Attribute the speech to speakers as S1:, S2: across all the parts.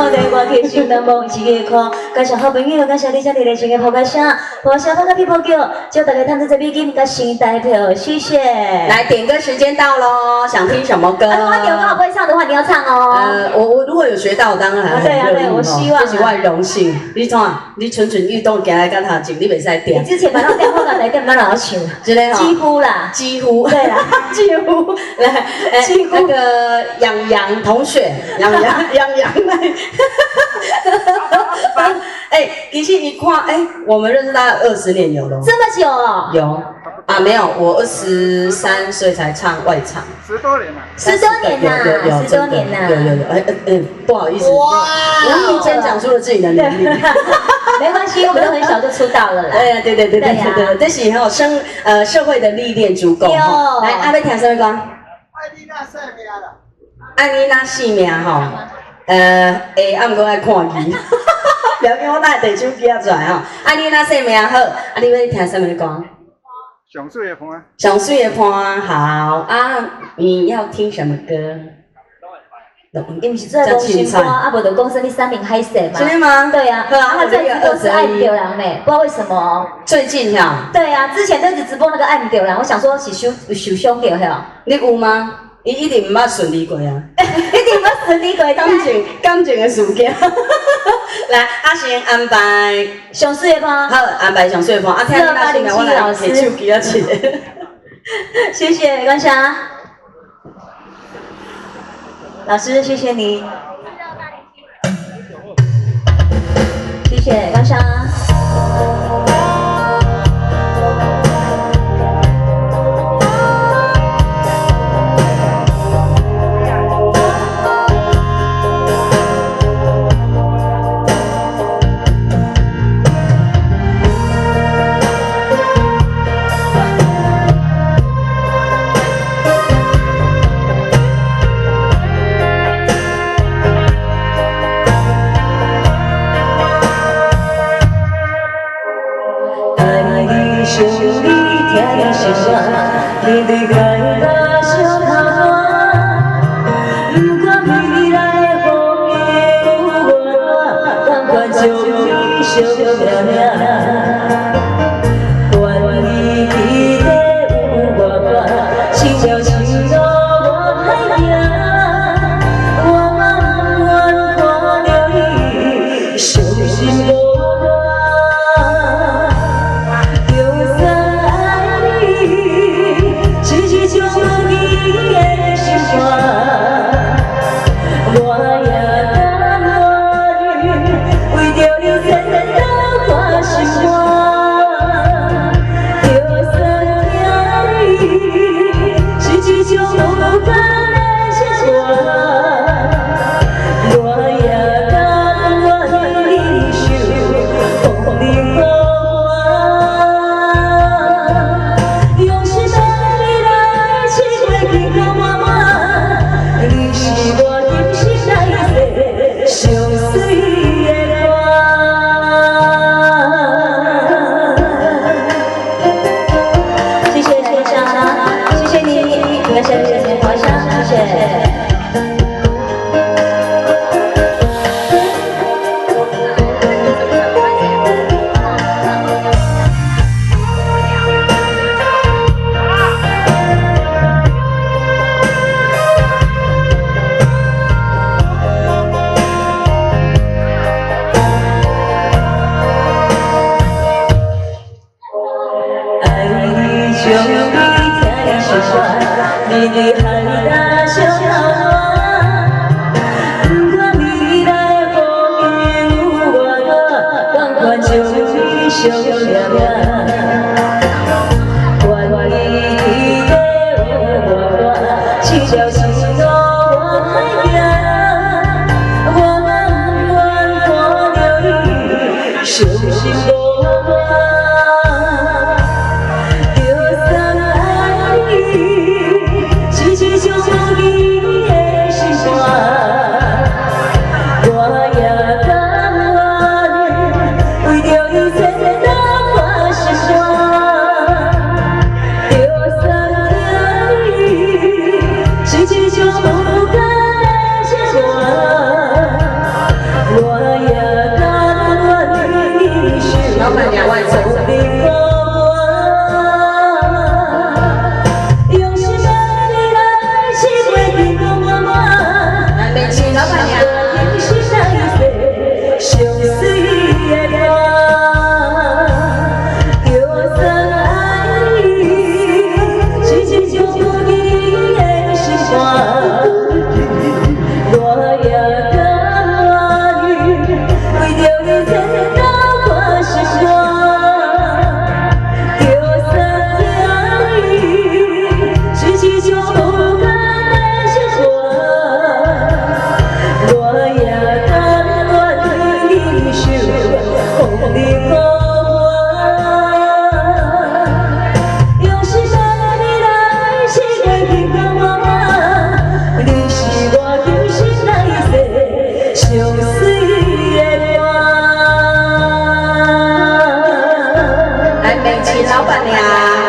S1: 小弟我去心难忘，一个看，感谢好朋友，感谢你这热情的捧场，我小放个皮泡酒，叫大家探讨这美金，跟新代表，谢谢。
S2: 来，点歌时间到喽，想听什么歌？
S1: 啊，如果你有刚好不会唱的话，你要唱哦。
S2: 呃，我我如果有学到，当然很
S1: 对啊对我希望啊
S2: 这是我的荣幸。你怎啊？你蠢蠢欲动，行来跟他讲，你袂使
S1: 你
S2: 点，
S1: 之前把那电话卡来电，咱老唱，
S2: 真的
S1: 几
S2: 哦，
S1: 乎啦。
S2: 几乎，
S1: 对啦，
S2: 几乎 来，哎
S1: 几乎
S2: 那个杨洋同学，杨洋杨洋来，哎，其实你看，哎，我们认识大概二十年有了，
S1: 这么久哦，
S2: 有啊，没有，我二十三岁才唱外场。
S3: 十多年了。
S1: 十多年呐
S2: 有有有
S1: 十多年呐
S2: 真的有有有，哎哎哎，不好意思，
S1: 哇
S2: 无意间讲出了自己的年龄。
S1: 没关系，我们都很小就出道了啦。
S2: 对呀，对对对对
S1: 对呀
S2: 对对，这是很有生呃社会的历练足够
S1: 有
S2: 哈。来，阿妹听什么歌？
S3: 艾丽娜塞米亚的，
S2: 安妮娜姓名吼，呃，会暗过爱看戏，不要紧，我拿地手机啊出来吼。安妮娜姓名好，啊，你要听什么歌？
S3: 上水的盘，
S2: 上水的盘好啊，你要听什么歌？
S1: 因为是做公新歌，啊，不就讲说你三名海神嘛。
S2: 真的吗？
S1: 对呀，
S2: 对啊
S1: 然后在直播是爱丢人呢，不知道为什么哦。
S2: 最近哈，
S1: 对呀，之前都一直直播那个爱丢人，我想说是受受伤掉哈，
S2: 你有吗？伊一定毋捌顺利过啊。
S1: 一定要顺利过
S2: 感情感情的事件。来，阿先安排，
S1: 上水的吗？
S2: 好安排上水盘，啊，听你那新闻，我来摕手机。
S1: 谢谢关霞老师，谢谢你，谢谢关霞。你的感，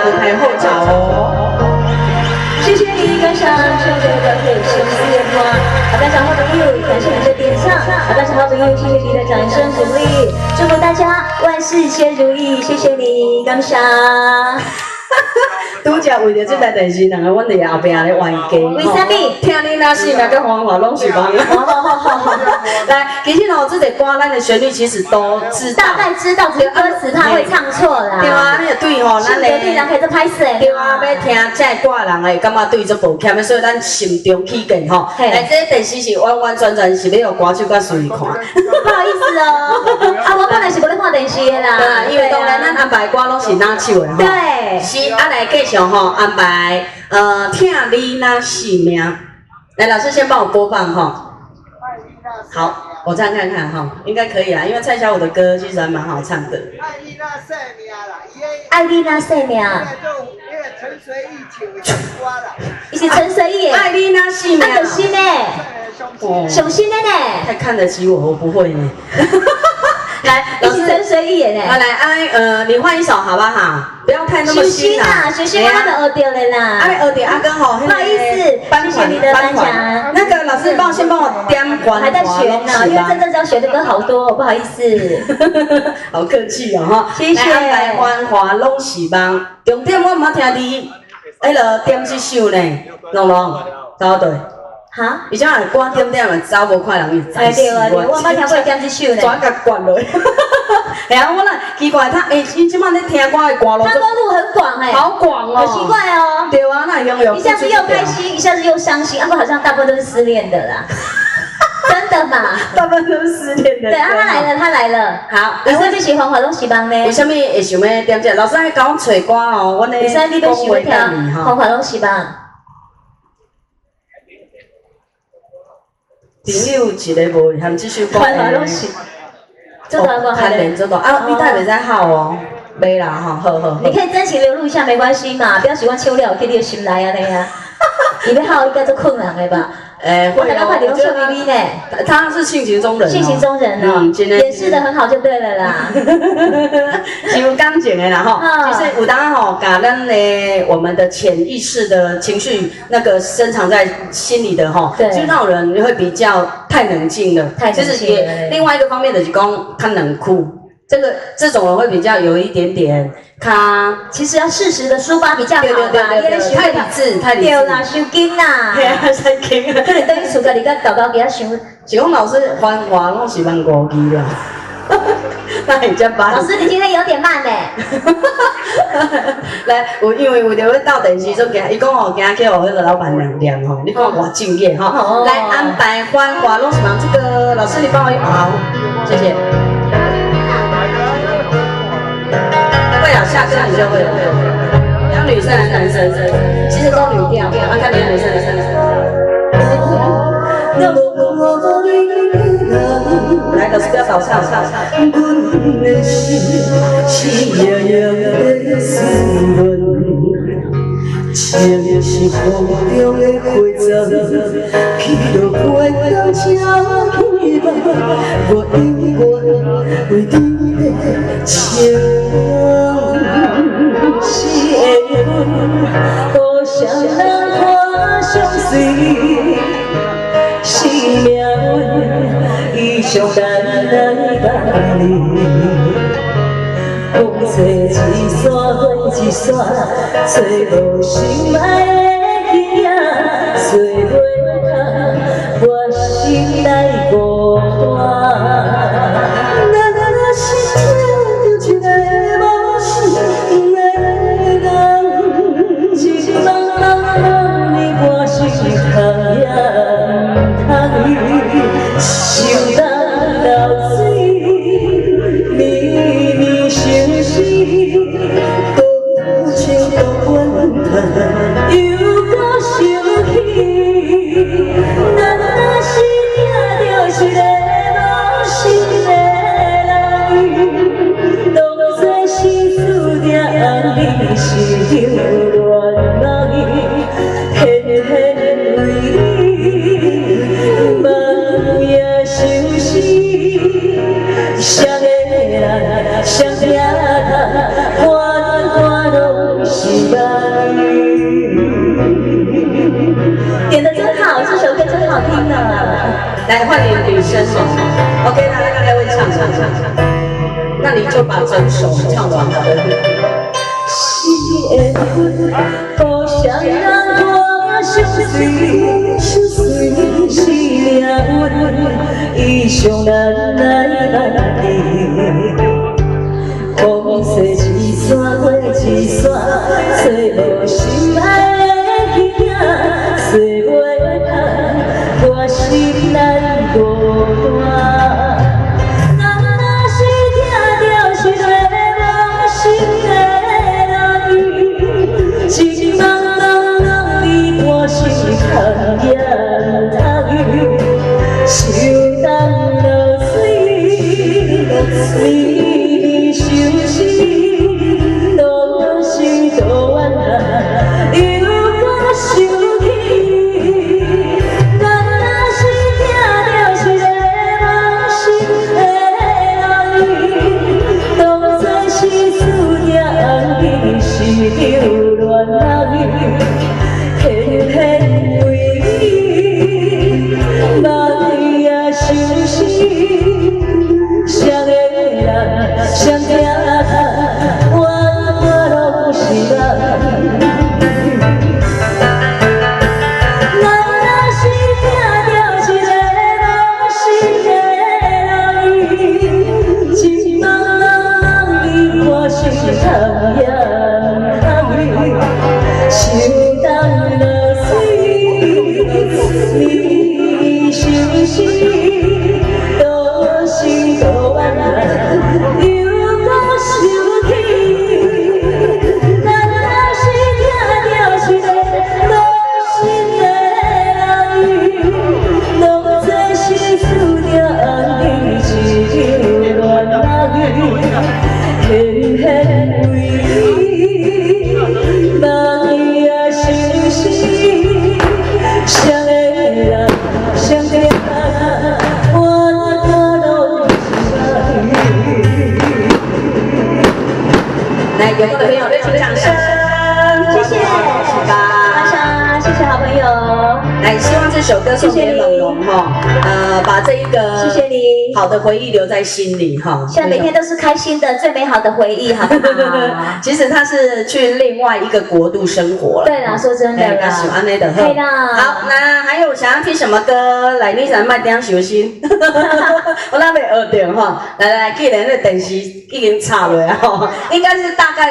S2: 娘，舞台后找哦。
S1: 谢谢你跟上这个的配兄弟的花，好，大家好朋友，感谢你的点赞，好，大家好朋友，谢谢你的掌声鼓励，祝福大家万事皆如意，谢谢你，感谢。
S2: 拄则为着这台电视，两个阮伫后壁咧冤家。
S1: 为什么
S2: 听你那是，那个黄华拢是帮。
S1: 好好好好好，
S2: 来，其实哦，这个歌咱的旋律其实都知道。
S1: 大概知道，只是歌词怕会唱
S2: 对吼，咱
S1: 咱的队长可以做拍摄。
S2: 对啊，要听这歌人会感觉对这部欠，所以咱心中起见吼。
S1: 嘿
S2: 来，这电视是完完全全是要用歌手甲随看。
S1: 不好意思哦，啊，我本来是无咧看电视的啦
S2: 对啊，，因为当然咱安排的歌拢是哪唱的吼。
S1: 对，
S2: 是啊，来继续吼安排，呃，听你那性命。来，老师先帮我播放哈。好，我这样看看哈，应该可以啦，因为蔡小虎的歌其实还蛮好唱的。
S3: 爱你那生命啦，伊个
S1: 爱你那生命，
S3: 那种那个沉水一唱的歌啦，
S1: 伊是陈水意。的，
S2: 爱你那性命
S1: 啊，就新的，
S2: 哦。
S1: 上新的呢。
S2: 太看得起我，我不会呢。来，
S1: 你是陈水意的
S2: 啊，
S1: 呢。
S2: 来，哎，呃，你换一首好不好？不要太那么
S1: 小
S2: 新啦
S1: 新啊，，小新我那个学到的
S2: 啊，
S1: 啦。
S2: 二点阿刚好，
S1: 不好意思谢谢你的颁奖
S2: 那个老师，帮我先帮我点环
S1: 还在学呢，因为真正要学的歌好多，不好意思。
S2: 好客气哦哈，
S1: 谢谢
S2: 来安排繁华拢是梦，重点我毋捌听你，迄落点一首呢，龙龙，找对，
S1: 哈？
S2: 而且的歌点点的走无快人伊
S1: 哎对啊，对，我捌听过点这首呢。
S2: 转甲灌落。哎呀，我那奇怪，他诶，伊即摆咧听歌的歌路
S1: 他，歌路很广哎，
S2: 好广哦，
S1: 好奇怪哦。
S2: 对啊，那拥有
S1: 一下子又开心，一下子又伤心，啊不，好像大部分都是失恋的啦。真的嘛？
S2: 大部分都是失恋的。
S1: 对啊，他来了，他来了。
S2: 好，
S1: 你为什么喜欢华东喜帮呢？
S2: 为什么会想要点这？老师爱教我找歌哦，我呢
S1: 为什么你都喜欢听黄华东喜帮？
S2: 朋友一个无含这首歌
S1: 黄华东喜，这个我
S2: 看连这个啊，你太袂使好哦，没啦哈，好好好
S1: 你。可以真情流露一下，没关系嘛，不要喜欢秋料，给你的心来啊那样。你要好应该做困难的吧？
S2: 诶，
S1: 我大概快点用臭咪咪呢，
S2: 他是性情中人哦，
S1: 性情中人哦
S2: 嗯，真的
S1: 掩饰的很好就对了啦。
S2: 是有感情的啦吼，
S1: 嗯。
S2: 就是有当吼，把咱的我们的潜意识的情绪那个深藏在心里的吼，
S1: 对。
S2: 就那种人会比较太冷静了，
S1: 太冷静了。
S2: 就是也另外一个方面的就是讲他冷酷，这个这种人会比较有一点点他，
S1: 其实要适时的抒发比较好
S2: 对对对
S1: 吧，
S2: 对对，太理智太理智，
S1: 对啦，收紧啦。
S2: 对啊，太紧啊。
S1: 可能等于厝家己甲豆豆给他想，
S2: 是讲老师繁华拢是万五字啦，那人家把
S1: 老师你今天有点慢呢。
S2: 来，我因为为着要到电视所行，伊讲吼，行去互迄个老板娘念吼，你看我敬业吼。
S1: 哦
S2: 来安排繁华拢是忙这个老师，你帮我好，谢谢。会了，下次你就会了。要女生还是男生？其实都女调，啊，看你女生男生。来，老师不要倒唱，唱唱。
S1: 阮的心是，风中的花丛，去到飞到这希望，我永远为你的情是的阮，互相人看相随。是命运，伊上难来伴你。风吹一山过一山，找无心爱的鱼仔，找袂到我心内孤单。点的真好，这首歌真好听呢。
S2: 来换你女生哦，OK，那大家会唱唱唱唱，那你就把整首唱完了
S1: 是缘分，互相让我相随，相随是命运，伊上咱来来的。风吹一山过一山，找无心爱
S2: 这首歌送给冷龙哈，呃，把这一个
S1: 谢谢你。
S2: 好的回忆留在心里哈。
S1: 现在每天都是开心的，最美好的回忆，好不好？
S2: 其实他是去另外一个国度生活了。
S1: 对啦，说真的
S2: 哎那喜欢那的
S1: 对啦
S2: 好，那还有想要听什么歌？来，你想麦点小心，我那边学点哈。来来，既然那电视已经插了哈，应该是大概。